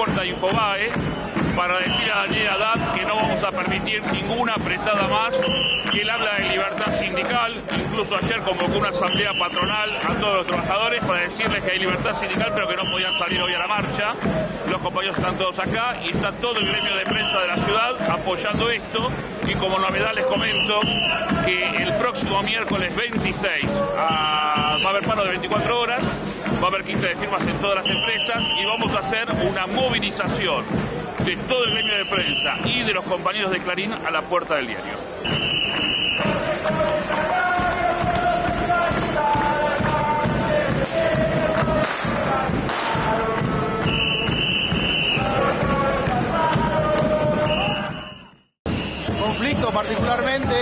puerta de Infobae para decir a Daniel Haddad que no vamos a permitir ninguna apretada más, que él habla de libertad sindical, incluso ayer convocó una asamblea patronal a todos los trabajadores para decirles que hay libertad sindical pero que no podían salir hoy a la marcha. Los compañeros están todos acá y está todo el gremio de prensa de la ciudad apoyando esto y como novedad les comento que el próximo miércoles 26 ah, va a haber paro de 24 horas, va a haber quinta de firmas en todas las empresas y vamos a hacer una movilización de todo el gremio de prensa y de los compañeros de Clarín a la puerta del diario. Particularmente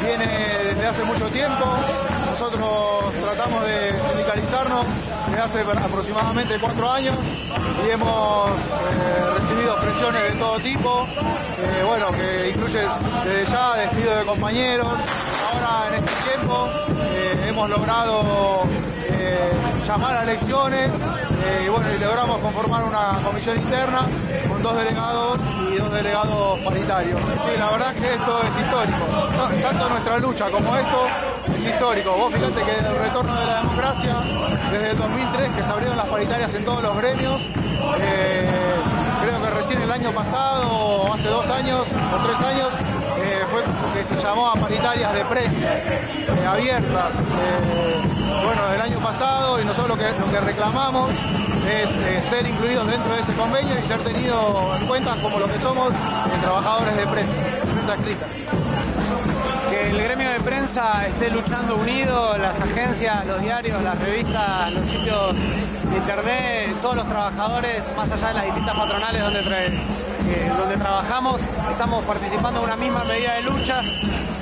viene desde hace mucho tiempo. Nosotros tratamos de sindicalizarnos desde hace aproximadamente cuatro años y hemos eh, recibido presiones de todo tipo, eh, bueno, que incluye desde ya despido de compañeros. Ahora en este tiempo eh, hemos logrado llamar a elecciones y bueno, y logramos conformar una comisión interna con dos delegados y dos delegados paritarios. Sí, la verdad que esto es histórico. Tanto nuestra lucha como esto es histórico. Vos fíjate que desde el retorno de la democracia, desde el 2003 que se abrieron las paritarias en todos los gremios, eh, creo que recién el año pasado, hace dos años o tres años, eh, que se llamó a paritarias de prensa, eh, abiertas, bueno, el año pasado, y nosotros lo que, lo que reclamamos es ser incluidos dentro de ese convenio y ser tenidos en cuenta como lo que somos trabajadores de prensa, prensa escrita. Que el gremio de prensa esté luchando unido, las agencias, los diarios, las revistas, los sitios de internet, todos los trabajadores, más allá de las distintas patronales donde, donde trabajamos, estamos participando en una misma medida de lucha.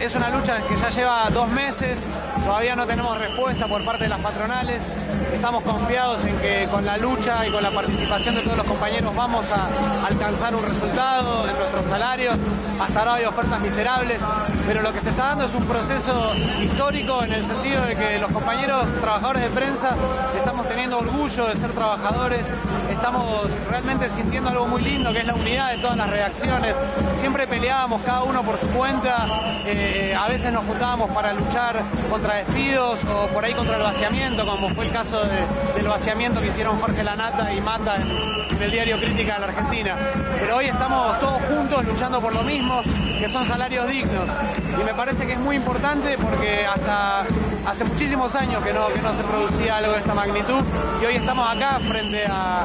Es una lucha que ya lleva dos meses, todavía no tenemos respuesta por parte de las patronales. Estamos confiados en que con la lucha y con la participación de todos los compañeros vamos a alcanzar un resultado en nuestros salarios. Hasta ahora hay ofertas miserables, pero lo que se está dando es un proceso histórico en el sentido de que los compañeros trabajadores de prensa estamos teniendo orgullo de ser trabajadores, estamos realmente sintiendo algo muy lindo que es la unidad todas las reacciones. Siempre peleábamos cada uno por su cuenta, eh, a veces nos juntábamos para luchar contra despidos o por ahí contra el vaciamiento, como fue el caso del vaciamiento que hicieron Jorge Lanata y Mata en, el diario Crítica de la Argentina. Pero hoy estamos todos juntos luchando por lo mismo, que son salarios dignos. Y me parece que es muy importante porque hasta hace muchísimos años que no, que no se producía algo de esta magnitud y hoy estamos acá frente a,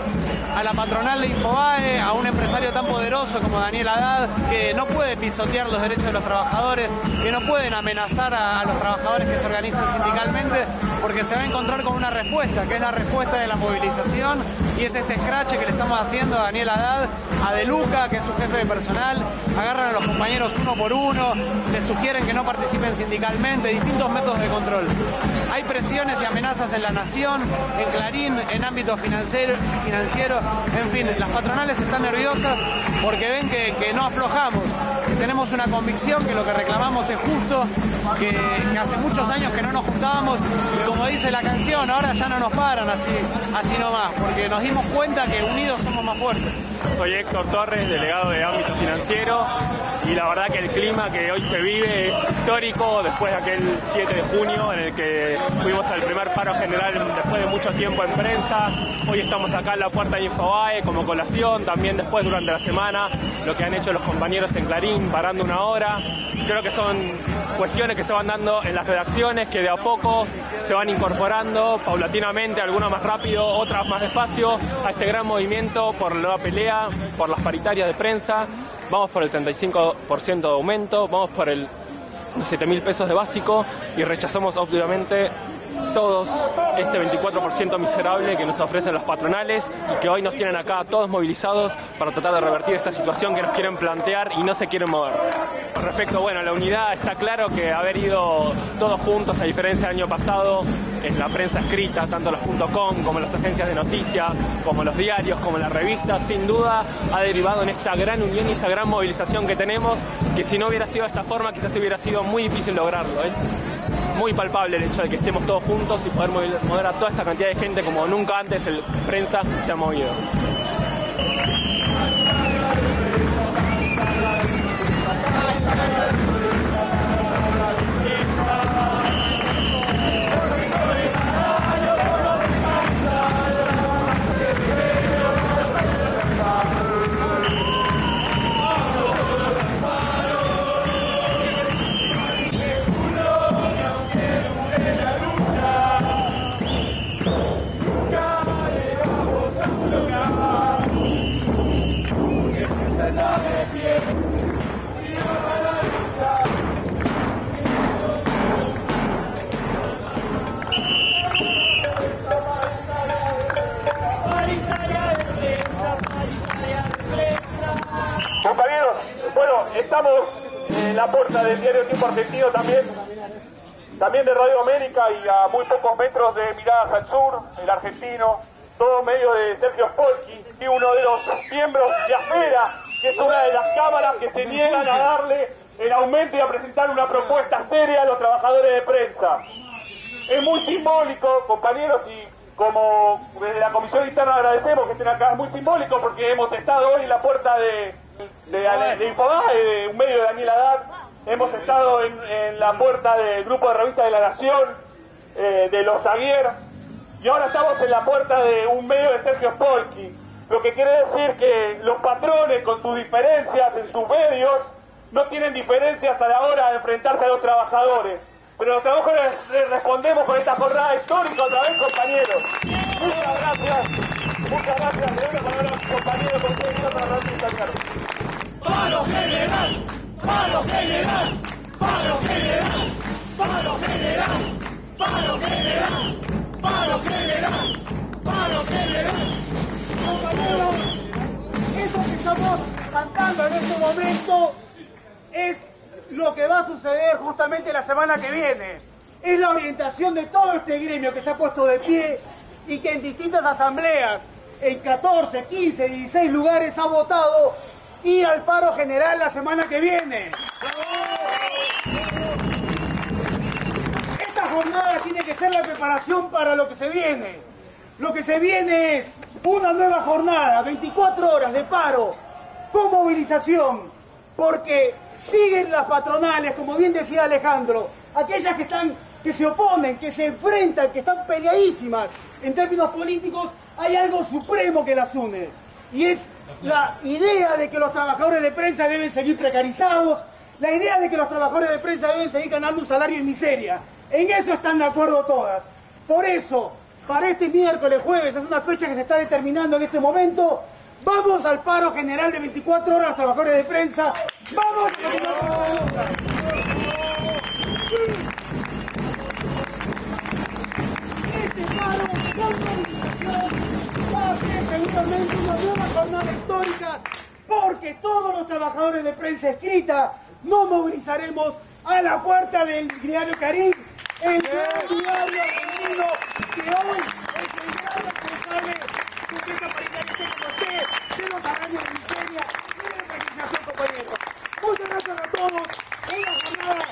a la patronal de Infobae, a un empresario tan poderoso como Daniel Haddad, que no puede pisotear los derechos de los trabajadores, que no pueden amenazar a, los trabajadores que se organizan sindicalmente, porque se va a encontrar con una respuesta, que es la respuesta de la movilización, y es este escrache que le estamos haciendo a Daniel Haddad, a De Luca, que es su jefe de personal, agarran a los compañeros uno por uno, les sugieren que no participen sindicalmente, distintos métodos de control. Hay presiones y amenazas en la nación, en Clarín, en ámbito financiero, financiero en fin, las patronales están nerviosas porque ven que, no aflojamos, que tenemos una convicción que lo que reclamamos es justo, que, hace muchos años que no nos juntábamos y como dice la canción, ahora ya no nos paran así, así nomás, porque nos dimos cuenta que unidos somos más fuertes. Soy Héctor Torres, delegado de ámbito financiero y la verdad que el clima que hoy se vive es histórico después de aquel 7 de junio en el que fuimos al primer paro general después de mucho tiempo en prensa. Hoy estamos acá en la puerta de Infobae como colación, también después durante la semana lo que han hecho los compañeros en Clarín parando una hora. Creo que son cuestiones que se van dando en las redacciones que de a poco se van incorporando paulatinamente, algunas más rápido, otras más despacio, a este gran movimiento por la pelea, por las paritarias de prensa vamos por el 35% de aumento, vamos por el 7 mil pesos de básico y rechazamos obviamente todos este 24% miserable que nos ofrecen los patronales y que hoy nos tienen acá todos movilizados para tratar de revertir esta situación que nos quieren plantear y no se quieren mover. Respecto bueno, a la unidad, está claro que haber ido todos juntos, a diferencia del año pasado, en la prensa escrita, tanto los .com como las agencias de noticias, como los diarios, como las revistas, sin duda ha derivado en esta gran unión y esta gran movilización que tenemos, que si no hubiera sido de esta forma quizás hubiera sido muy difícil lograrlo. Es muy palpable el hecho de que estemos todos juntos y poder mover a toda esta cantidad de gente como nunca antes el prensa se ha movido. Puerta del diario Tiempo Argentino también, también de Radio América y a muy pocos metros de Miradas al Sur, el argentino, todo medio de Sergio Spolky y uno de los miembros de AFERA, que es una de las cámaras que se niegan a darle el aumento y a presentar una propuesta seria a los trabajadores de prensa. Es muy simbólico, compañeros, y como desde la Comisión Interna agradecemos que estén acá, es muy simbólico porque hemos estado hoy en la puerta de, de, de Infobae, de un medio de Daniel Haddad, hemos estado en, la puerta del grupo de revistas de la Nación, eh, de los Aguier, y ahora estamos en la puerta de un medio de Sergio Spolky, lo que quiere decir que los patrones con sus diferencias en sus medios no tienen diferencias a la hora de enfrentarse a los trabajadores. Pero los trabajadores respondemos con esta jornada histórica otra vez, compañeros. Muchas gracias. Muchas gracias. Doy la palabra compañeros por para. ¡Paro general! ¡Paro general! ¡Paro general! ¡Paro general! ¡Paro general! ¡Paro general! ¡Paro general! Compañeros, esto que estamos cantando en este momento es lo que va a suceder justamente la semana que viene. Es la orientación de todo este gremio que se ha puesto de pie y que en distintas asambleas, en 14, 15, 16 lugares ha votado ir al paro general la semana que viene. Esta jornada tiene que ser la preparación para lo que se viene. Lo que se viene es una nueva jornada, 24 horas de paro, con movilización, porque siguen las patronales, como bien decía Alejandro, aquellas que están, que se oponen, que se enfrentan, que están peleadísimas en términos políticos, hay algo supremo que las une. Y es la idea de que los trabajadores de prensa deben seguir precarizados, la idea de que los trabajadores de prensa deben seguir ganando un salario en miseria. En eso están de acuerdo todas. Por eso, para este miércoles, jueves, es una fecha que se está determinando en este momento, vamos al paro general de 24 horas, trabajadores de prensa. ¡Vamos! Este paro seguramente una nueva jornada histórica porque todos los trabajadores de prensa escrita nos movilizaremos a la puerta del diario Karim, el gran diario argentino que hoy es el gran responsable de que esta esté como esté, de los años de miseria y de precarización, compañeros. Muchas gracias a todos. Una jornada